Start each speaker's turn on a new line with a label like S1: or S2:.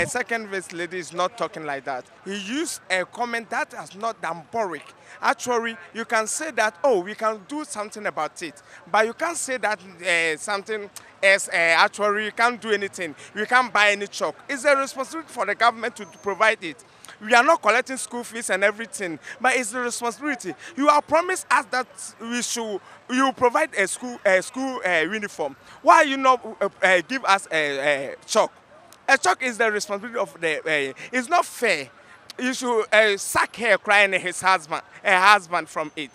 S1: a second vice lady is not talking like that. He used a comment that is not damboric. Actually, you can say that, oh, we can do something about it. But you can't say that uh, something else, uh, actually, you can't do anything. You can't buy any chalk. It's a responsibility for the government to, provide it. We are not collecting school fees and everything, but it's the responsibility. You have promised us that we should, you provide a school, a school uh, uniform. Why you not give us a, a chalk? A chalk is the responsibility of the. Uh, it's not fair. You should uh, sack her crying his husband, her husband from it.